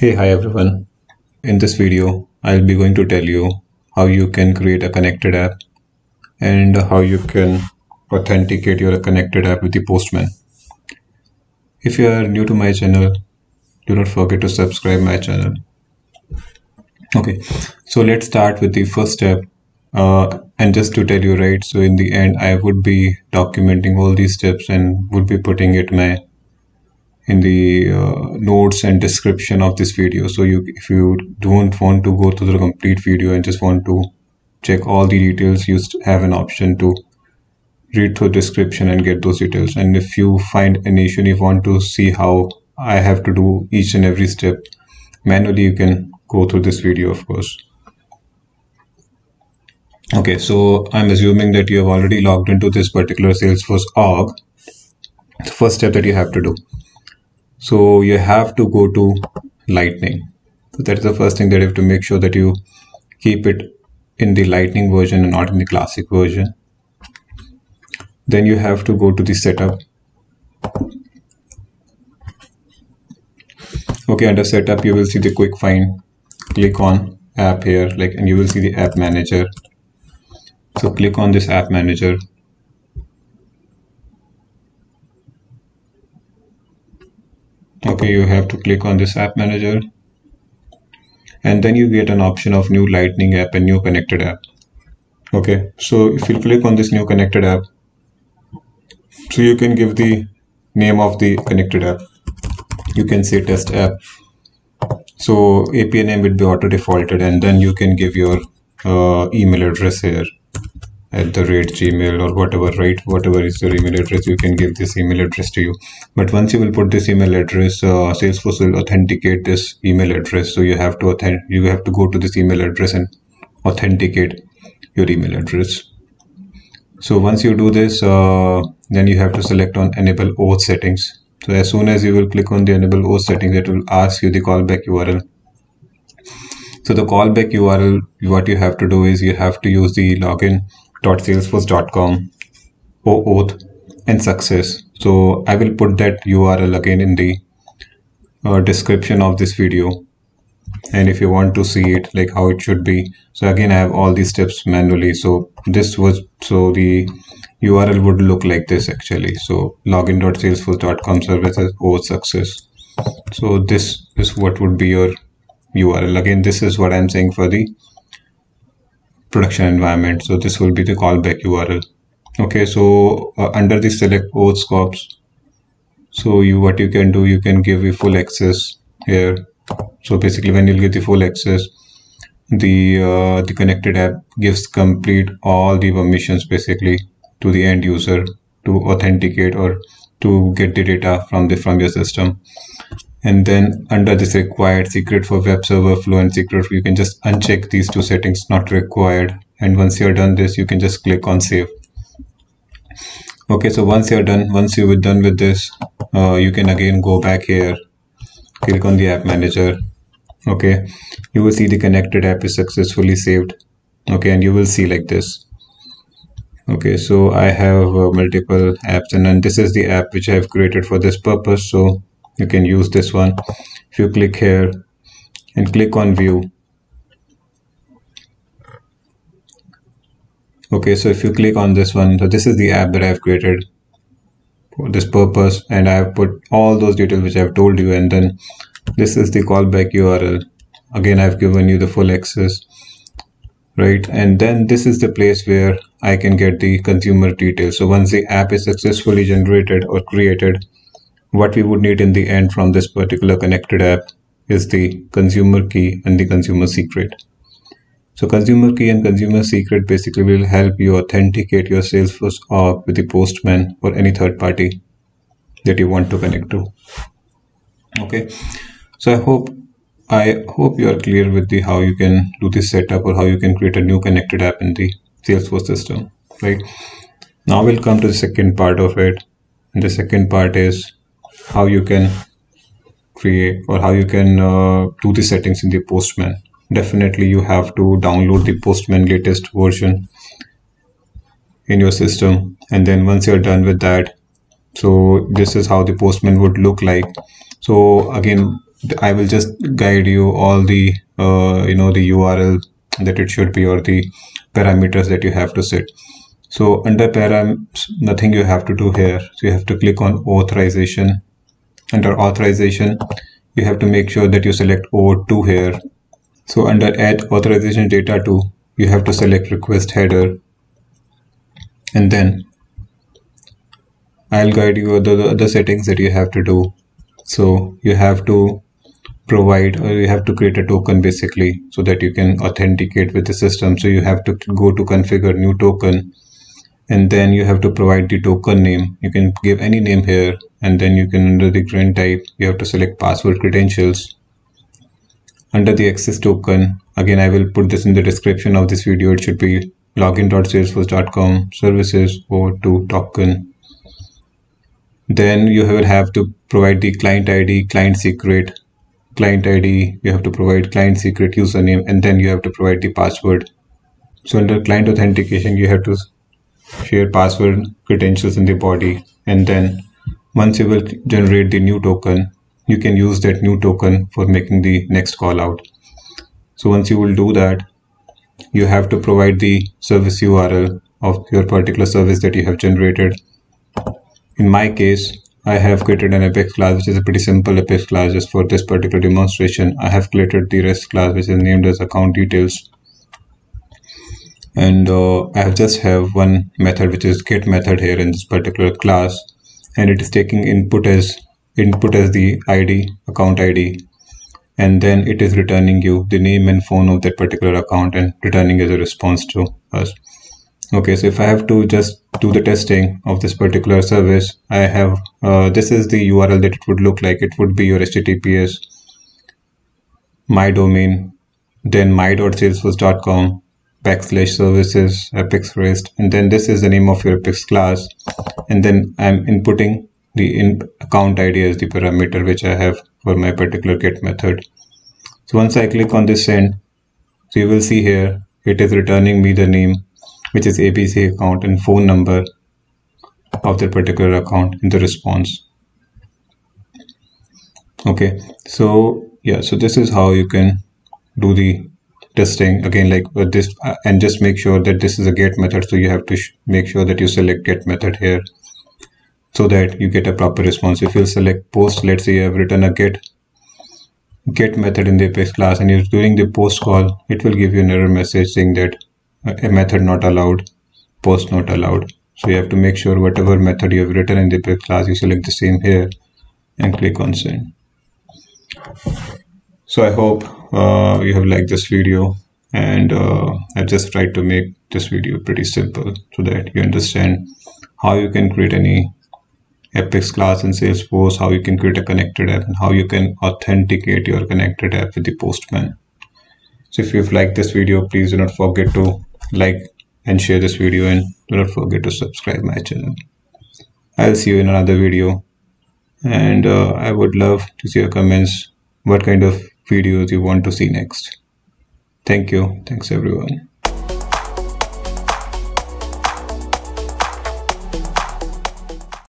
Hey, hi everyone. In this video, I'll be going to tell you how you can create a connected app and how you can authenticate your connected app with the Postman. If you are new to my channel, do not forget to subscribe my channel. Okay, so let's start with the first step. Uh, and just to tell you right, so in the end, I would be documenting all these steps and would be putting it my in the uh, notes and description of this video. So you if you don't want to go through the complete video and just want to check all the details you have an option to read through description and get those details. And if you find an issue and you want to see how I have to do each and every step manually you can go through this video of course. Okay so I'm assuming that you have already logged into this particular Salesforce org. The first step that you have to do so you have to go to lightning. So that's the first thing that you have to make sure that you keep it in the lightning version and not in the classic version. Then you have to go to the setup. Okay under setup you will see the quick find. Click on app here like and you will see the app manager. So click on this app manager okay you have to click on this app manager. And then you get an option of new lightning app and new connected app. Okay so if you click on this new connected app so you can give the name of the connected app. You can say test app. So api name will be auto defaulted and then you can give your uh, email address here at the rate gmail or whatever right? Whatever is your email address you can give this email address to you. But once you will put this email address uh, salesforce will authenticate this email address. So you have to authentic you have to go to this email address and authenticate your email address. So once you do this uh, then you have to select on enable OAuth settings. So as soon as you will click on the enable OAuth settings it will ask you the callback url so the callback url what you have to do is you have to use the login salesforce.com oauth and success. So i will put that url again in the uh, description of this video. And if you want to see it like how it should be. So again i have all these steps manually. So this was so the url would look like this actually. So login.salesforce.com services oauth success. So this is what would be your url again this is what i'm saying for the production environment. So this will be the callback url okay so uh, under the select OAuth scopes so you what you can do you can give a full access here. So basically when you'll get the full access the uh, the connected app gives complete all the permissions basically to the end user to authenticate or to get the data from the from your system and then under this required secret for web server flow and secret you can just uncheck these two settings not required. And once you're done this you can just click on save. Okay so once you're done once you're done with this uh, you can again go back here click on the app manager. Okay you will see the connected app is successfully saved. Okay and you will see like this. Okay so i have uh, multiple apps and then this is the app which i have created for this purpose. So you can use this one. If you click here and click on view. Okay so if you click on this one so this is the app that I've created for this purpose and I have put all those details which I've told you and then this is the callback URL again I've given you the full access right? And then this is the place where I can get the consumer details. So once the app is successfully generated or created what we would need in the end from this particular connected app is the consumer key and the consumer secret. So consumer key and consumer secret basically will help you authenticate your Salesforce with the Postman or any third party that you want to connect to. Okay, so I hope I hope you are clear with the how you can do this setup or how you can create a new connected app in the Salesforce system. Right now, we'll come to the second part of it, and the second part is how you can create or how you can uh, do the settings in the postman definitely you have to download the postman latest version in your system and then once you're done with that so this is how the postman would look like so again I will just guide you all the uh, you know the URL that it should be or the parameters that you have to set. So under params, nothing you have to do here. So you have to click on authorization. Under authorization, you have to make sure that you select O2 here. So under add authorization data to, you have to select request header. And then I'll guide you the other settings that you have to do. So you have to provide or you have to create a token basically so that you can authenticate with the system. So you have to go to configure new token and then you have to provide the token name. You can give any name here and then you can under the grant type you have to select password credentials. Under the access token again i will put this in the description of this video. It should be login.salesforce.com services oauth2 token. Then you will have to provide the client id client secret. Client id you have to provide client secret username and then you have to provide the password. So under client authentication you have to share password credentials in the body and then once you will generate the new token you can use that new token for making the next call out. So once you will do that you have to provide the service url of your particular service that you have generated. In my case I have created an Apex class which is a pretty simple Apex class just for this particular demonstration. I have created the REST class which is named as account details and uh, I just have one method which is get method here in this particular class. And it is taking input as input as the ID account ID and then it is returning you the name and phone of that particular account and returning as a response to us. Okay so if I have to just do the testing of this particular service I have uh, this is the URL that it would look like. It would be your HTTPS my domain then my.salesforce.com backslash services apex rest and then this is the name of your apex class. And then i'm inputting the in account id as the parameter which i have for my particular get method. So once i click on this send so you will see here it is returning me the name which is abc account and phone number of that particular account in the response. Okay so yeah so this is how you can do the testing again like with this uh, and just make sure that this is a get method so you have to make sure that you select get method here so that you get a proper response. If you select post let's say you have written a get get method in the apex class and you're doing the post call it will give you an error message saying that uh, a method not allowed post not allowed. So you have to make sure whatever method you have written in the apex class you select the same here and click on send so i hope uh, you have liked this video and uh, i just tried to make this video pretty simple so that you understand how you can create any apex class in salesforce how you can create a connected app and how you can authenticate your connected app with the postman. So if you've liked this video please do not forget to like and share this video and do not forget to subscribe my channel. I'll see you in another video and uh, i would love to see your comments. What kind of videos you want to see next. Thank you. Thanks everyone.